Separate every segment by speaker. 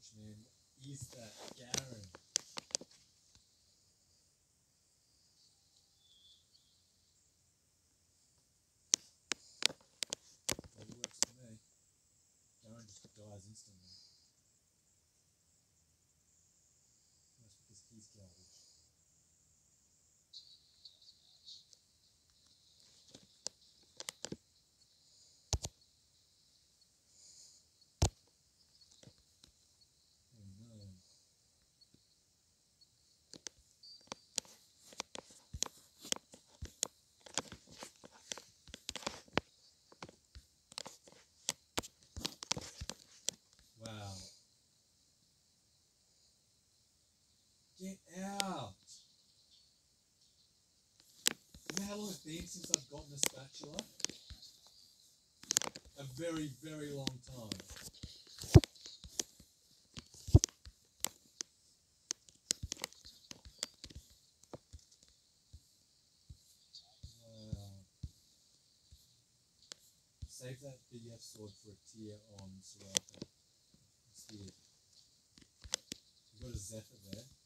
Speaker 1: watch, man. Is that uh, Garen? That works for me. Garen just dies instantly. That's because he's garbage. Oh no. Wow. Get out! You know how long it's been since I've gotten a spatula? A very, very long time. Uh, save that BF sword for a tier on Soraka. It's here. You've got a Zephyr there.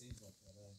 Speaker 1: season, caralho.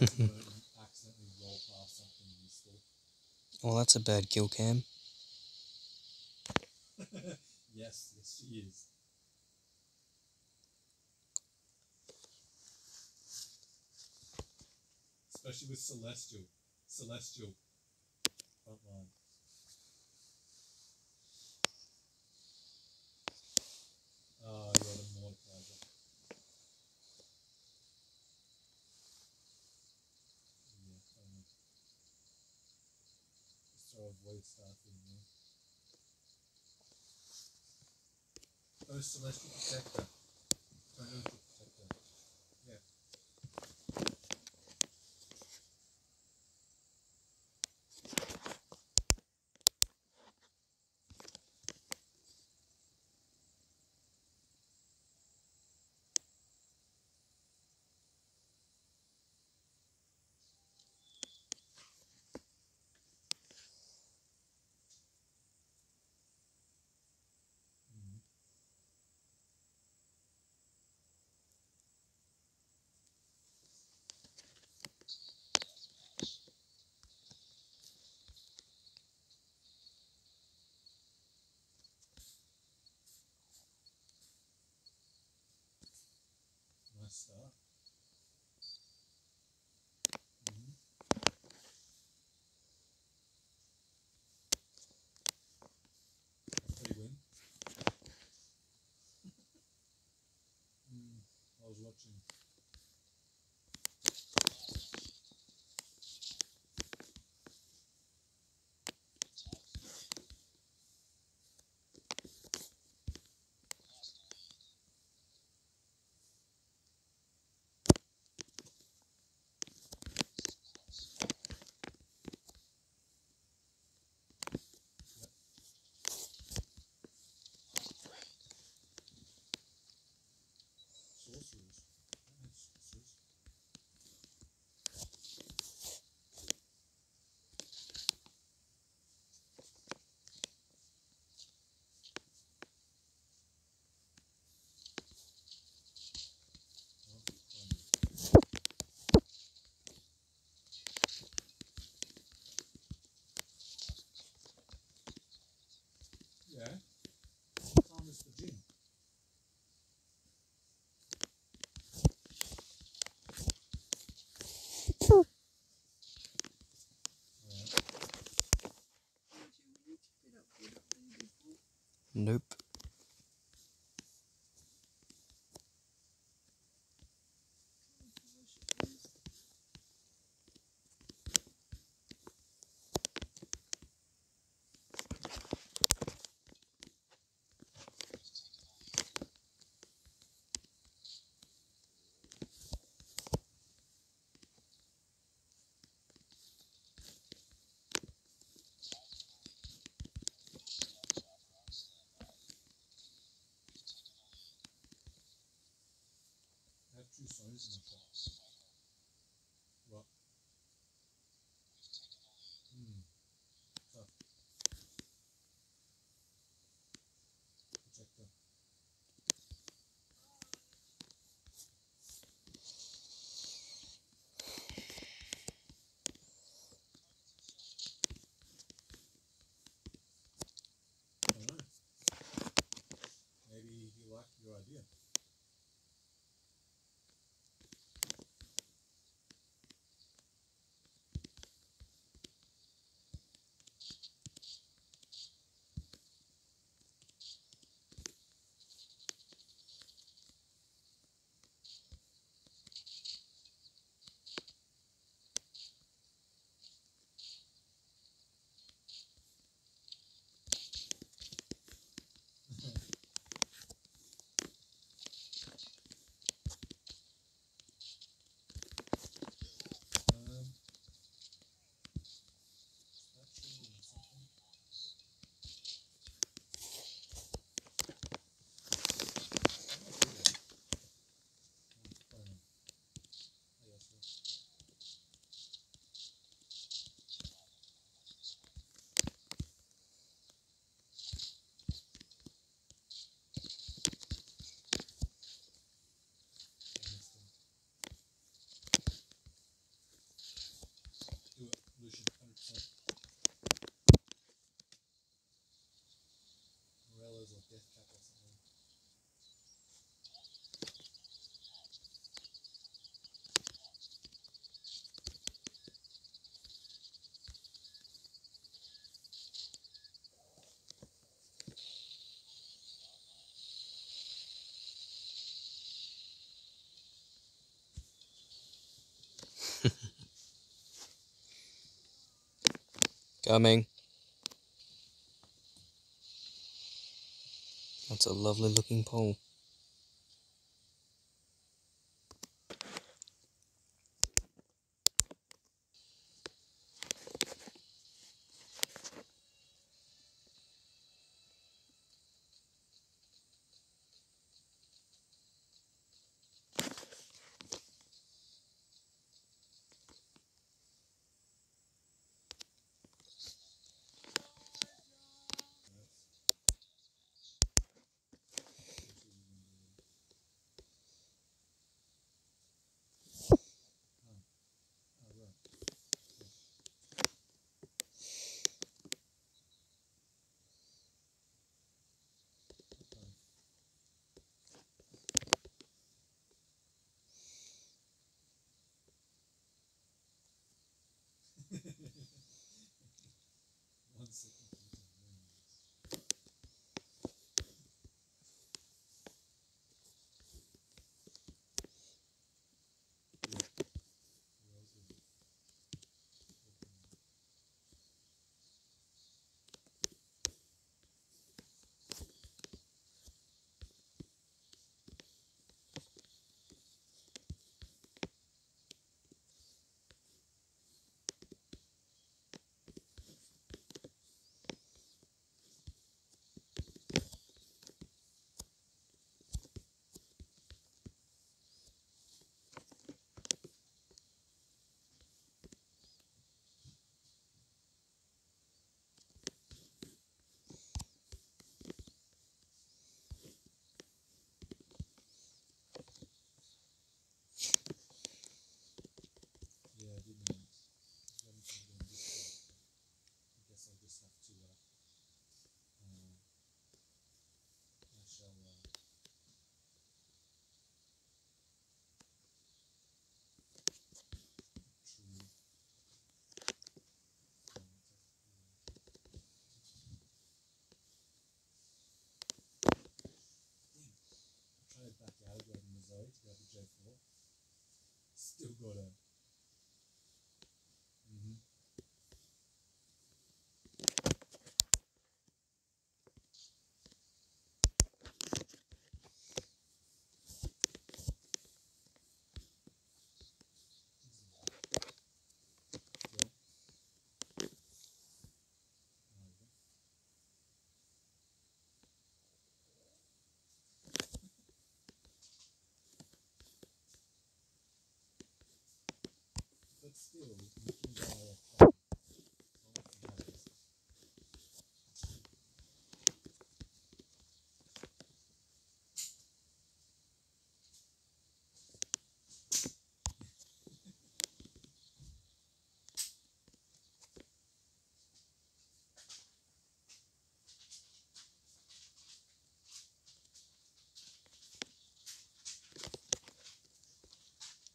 Speaker 2: Well, that's a bad kill cam.
Speaker 1: yes, yes, she is. Especially with Celestial. Celestial. Front Oh, Celestial Protector. stuff.
Speaker 2: Coming. That's a lovely looking pole.
Speaker 1: Still, you can buy a copy. Someone can have it.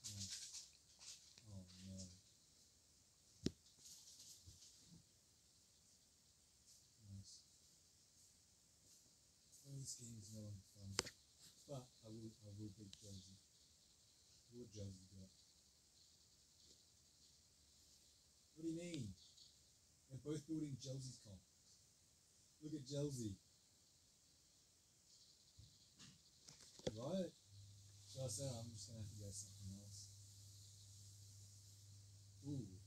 Speaker 1: Nice. Oh no. Nice. Well, this game is no fun. But I will I will beat Josie. What Josie got? What do you mean? They're both building Josie's comp. Look at Josie. Right? So I said I'm just gonna have to get something else. Ooh.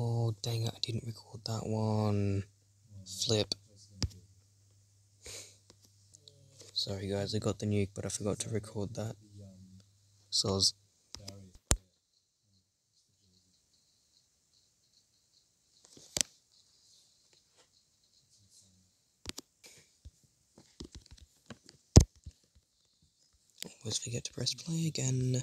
Speaker 2: Oh, dang it, I didn't record that one. Flip. Sorry guys, I got the nuke, but I forgot to record that.
Speaker 1: So.
Speaker 2: Always forget to press play again.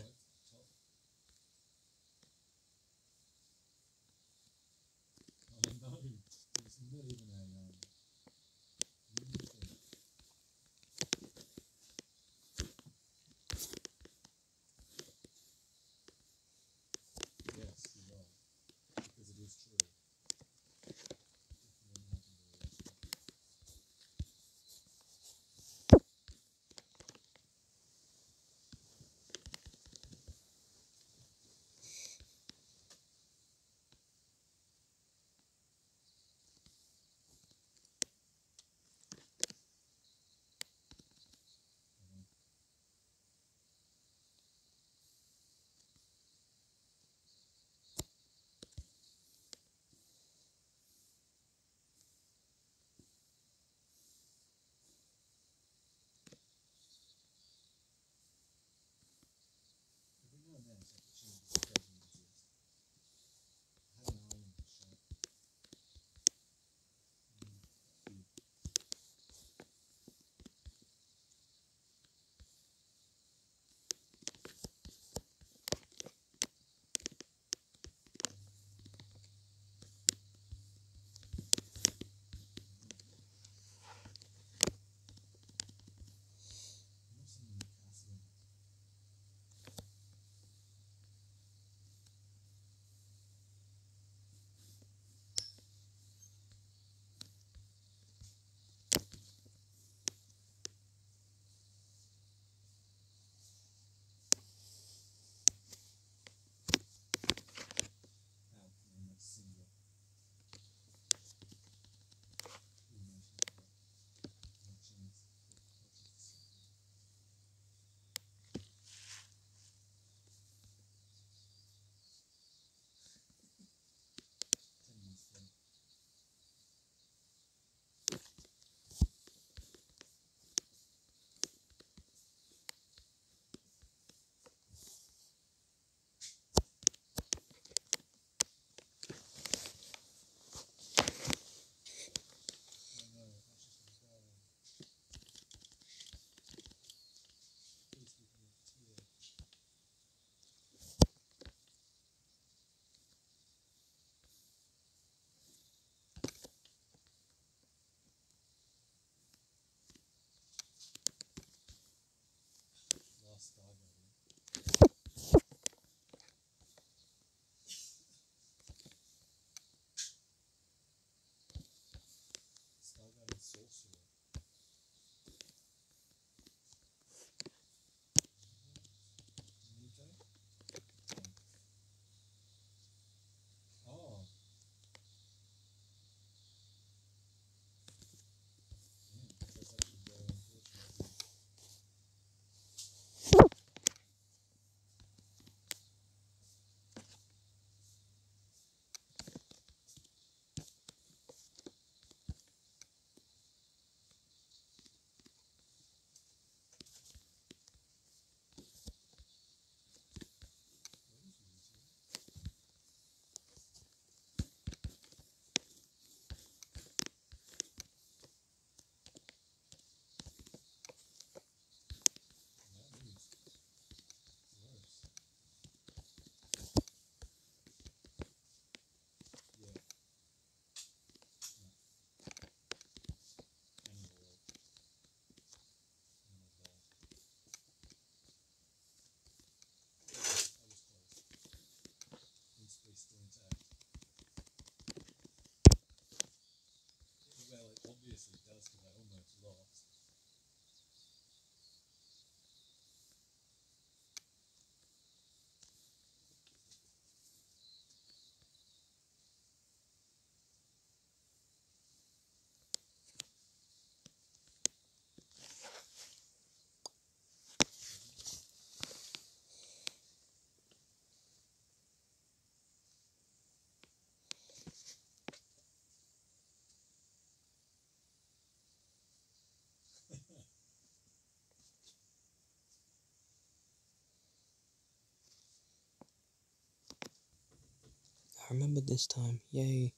Speaker 2: I remembered this time. Yay.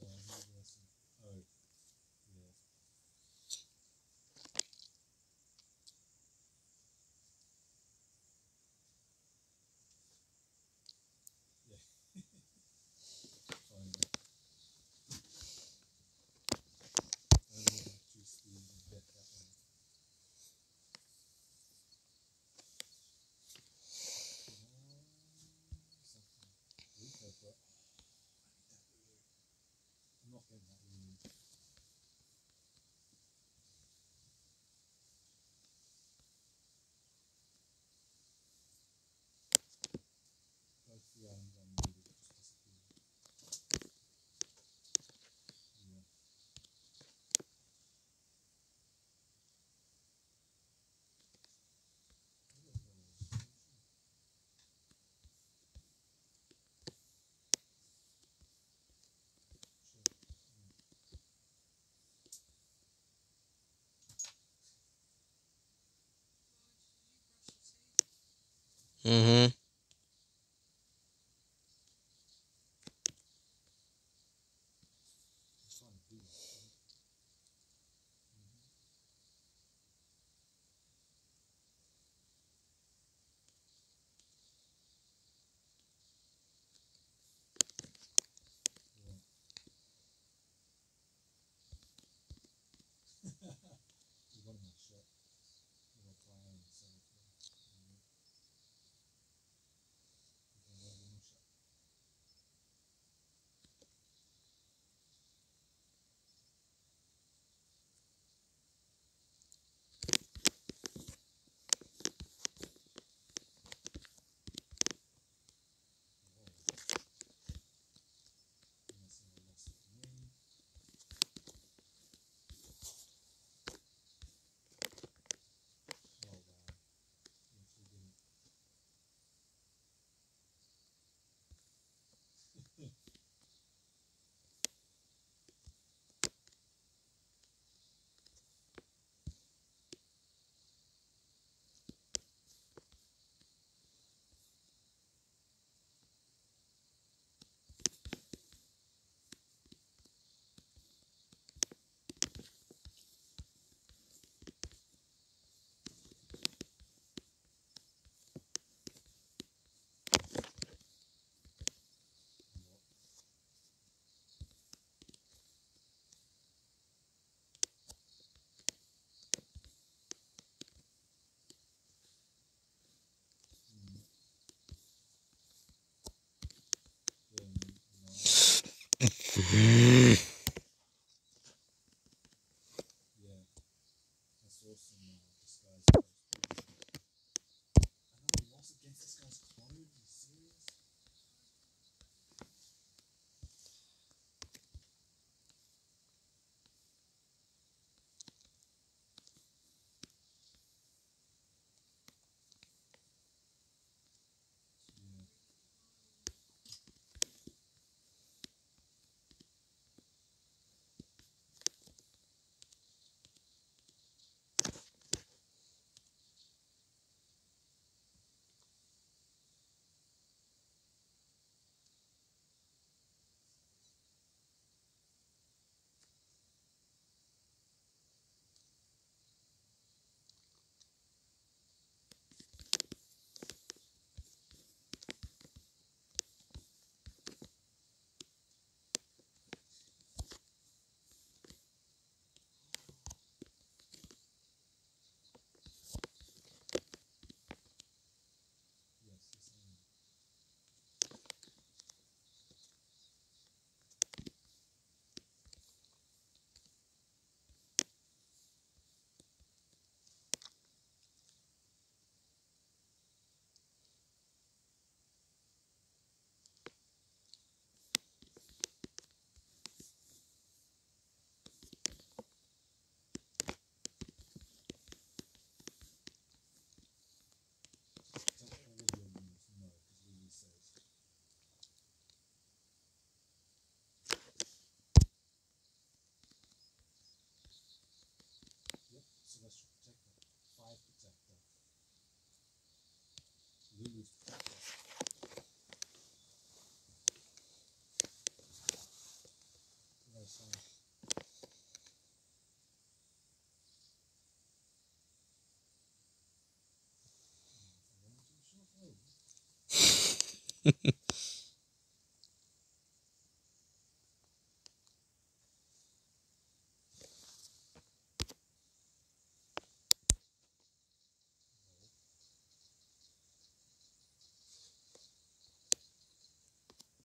Speaker 1: Yeah, maybe that's a- oh, yeah. Yeah. Fine. I don't know, just the get that one. Something. Repo, but I need that blue. I'm not getting that blue. Both the items I needed just disappeared. Yeah. Sure.
Speaker 2: Mm-hmm.